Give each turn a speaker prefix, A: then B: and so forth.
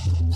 A: I'm